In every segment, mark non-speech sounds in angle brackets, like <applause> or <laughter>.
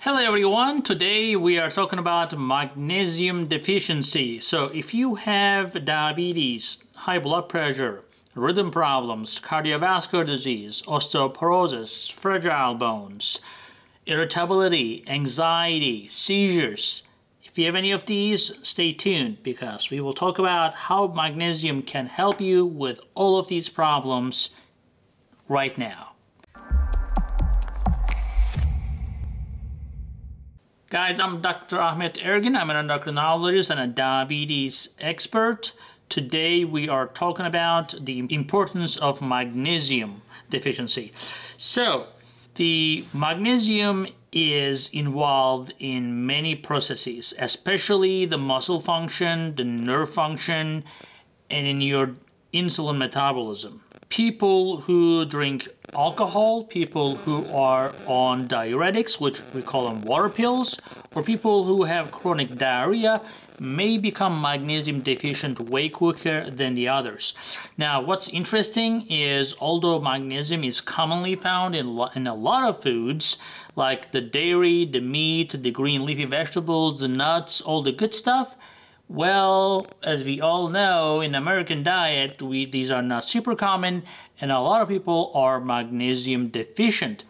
Hello everyone, today we are talking about magnesium deficiency. So if you have diabetes, high blood pressure, rhythm problems, cardiovascular disease, osteoporosis, fragile bones, irritability, anxiety, seizures, if you have any of these, stay tuned because we will talk about how magnesium can help you with all of these problems right now. Guys, I'm Dr. Ahmet Ergin. I'm an endocrinologist and a diabetes expert. Today we are talking about the importance of magnesium deficiency. So, the magnesium is involved in many processes, especially the muscle function, the nerve function, and in your insulin metabolism. People who drink alcohol, people who are on diuretics, which we call them water pills, or people who have chronic diarrhea may become magnesium deficient way quicker than the others. Now, what's interesting is although magnesium is commonly found in, in a lot of foods, like the dairy, the meat, the green leafy vegetables, the nuts, all the good stuff, well, as we all know, in American diet, we, these are not super common, and a lot of people are magnesium deficient.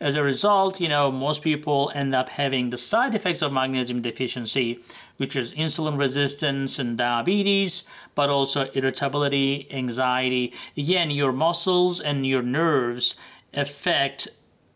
As a result, you know, most people end up having the side effects of magnesium deficiency, which is insulin resistance and diabetes, but also irritability, anxiety. Again, your muscles and your nerves affect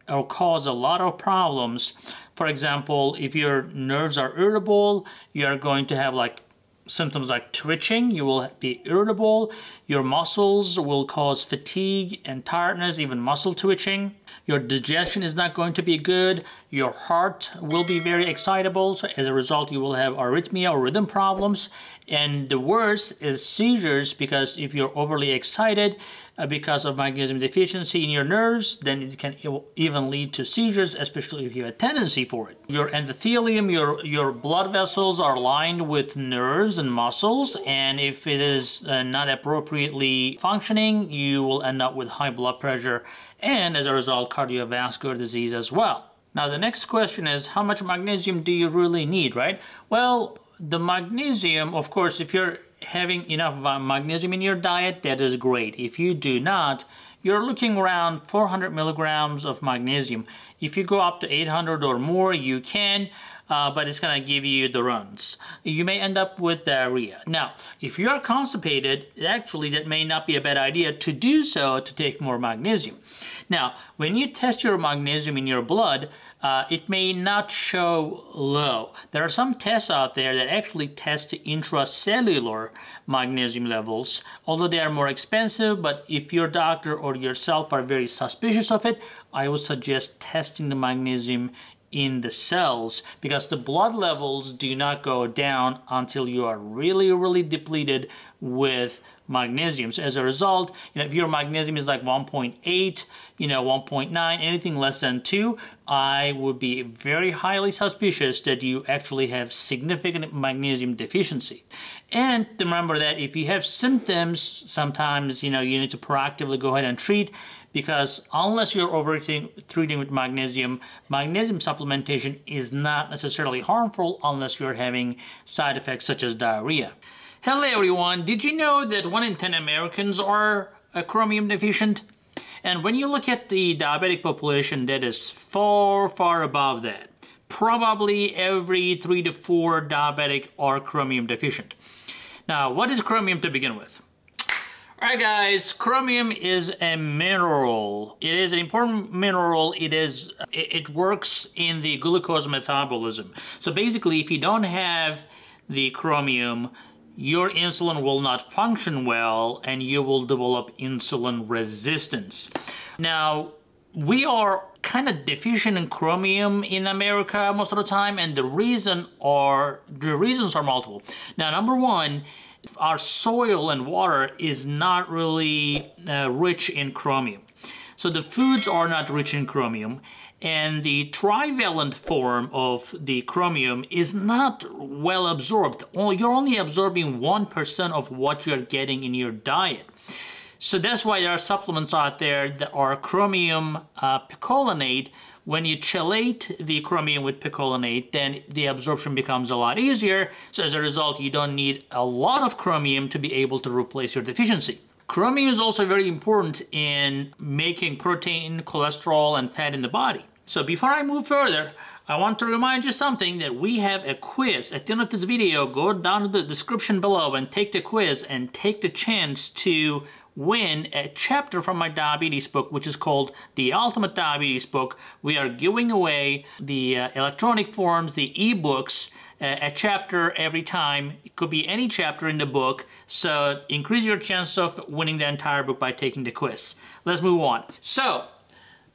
or cause a lot of problems. For example, if your nerves are irritable, you are going to have like symptoms like twitching, you will be irritable, your muscles will cause fatigue and tiredness, even muscle twitching. Your digestion is not going to be good, your heart will be very excitable, so as a result you will have arrhythmia or rhythm problems, and the worst is seizures because if you're overly excited, uh, because of magnesium deficiency in your nerves, then it can even lead to seizures, especially if you have a tendency for it. Your endothelium, your, your blood vessels are lined with nerves and muscles, and if it is uh, not appropriately functioning, you will end up with high blood pressure. And as a result, cardiovascular disease as well. Now, the next question is how much magnesium do you really need, right? Well, the magnesium, of course, if you're having enough magnesium in your diet, that is great. If you do not, you're looking around 400 milligrams of magnesium. If you go up to 800 or more, you can, uh, but it's gonna give you the runs. You may end up with diarrhea. Now, if you are constipated, actually that may not be a bad idea to do so to take more magnesium. Now, when you test your magnesium in your blood, uh, it may not show low. There are some tests out there that actually test intracellular magnesium levels, although they are more expensive, but if your doctor or yourself are very suspicious of it, I would suggest testing the magnesium in the cells because the blood levels do not go down until you are really, really depleted with magnesium. So as a result, you know, if your magnesium is like 1.8, you know, 1.9, anything less than 2, I would be very highly suspicious that you actually have significant magnesium deficiency. And remember that if you have symptoms, sometimes, you know, you need to proactively go ahead and treat because unless you're over treating with magnesium, magnesium supplementation is not necessarily harmful unless you're having side effects such as diarrhea. Hello everyone, did you know that 1 in 10 Americans are uh, chromium deficient? And when you look at the diabetic population, that is far, far above that. Probably every 3 to 4 diabetic are chromium deficient. Now, what is chromium to begin with? Alright guys, chromium is a mineral. It is an important mineral. It is it works in the glucose metabolism. So basically if you don't have the chromium, your insulin will not function well and you will develop insulin resistance. Now, we are kind of deficient in chromium in America most of the time and the reason are the reasons are multiple. Now, number one, our soil and water is not really uh, rich in chromium. So the foods are not rich in chromium and the trivalent form of the chromium is not well absorbed. You're only absorbing 1% of what you're getting in your diet. So that's why there are supplements out there that are chromium uh, picolinate, when you chelate the chromium with picolinate, then the absorption becomes a lot easier. So as a result, you don't need a lot of chromium to be able to replace your deficiency. Chromium is also very important in making protein, cholesterol, and fat in the body. So before I move further, I want to remind you something that we have a quiz. At the end of this video, go down to the description below and take the quiz and take the chance to win a chapter from my diabetes book, which is called The Ultimate Diabetes Book. We are giving away the uh, electronic forms, the ebooks, uh, a chapter every time. It could be any chapter in the book, so increase your chance of winning the entire book by taking the quiz. Let's move on. So,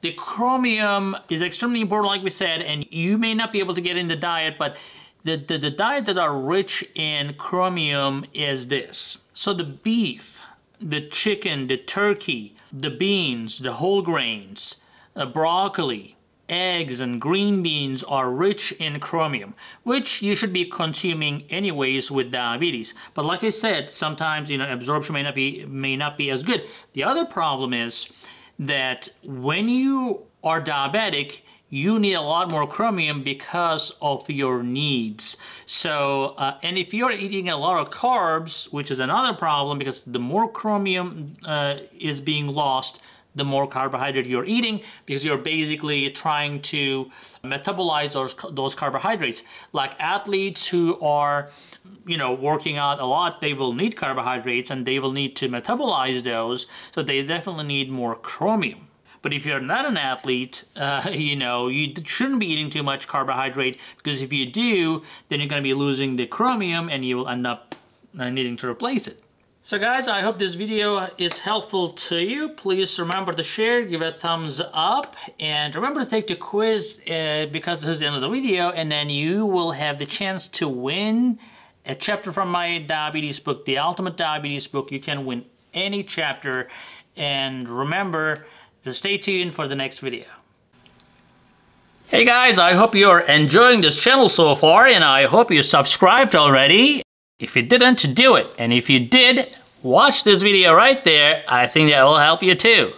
the chromium is extremely important, like we said, and you may not be able to get in the diet, but the, the, the diet that are rich in chromium is this. So the beef, the chicken, the turkey, the beans, the whole grains, uh, broccoli, eggs and green beans are rich in chromium, which you should be consuming anyways with diabetes. But like I said, sometimes you know absorption may not be may not be as good. The other problem is that when you are diabetic, you need a lot more chromium because of your needs. So, uh, and if you're eating a lot of carbs, which is another problem because the more chromium uh, is being lost, the more carbohydrate you're eating because you're basically trying to metabolize those, those carbohydrates. Like athletes who are, you know, working out a lot, they will need carbohydrates and they will need to metabolize those. So they definitely need more chromium. But if you're not an athlete, <laughs> uh, you know, you shouldn't be eating too much carbohydrate because if you do, then you're going to be losing the chromium and you will end up uh, needing to replace it. So guys, I hope this video is helpful to you. Please remember to share, give a thumbs up, and remember to take the quiz uh, because this is the end of the video, and then you will have the chance to win a chapter from my diabetes book, the Ultimate Diabetes book. You can win any chapter, and remember to stay tuned for the next video. Hey guys, I hope you're enjoying this channel so far, and I hope you subscribed already. If you didn't, do it. And if you did, watch this video right there. I think that will help you too.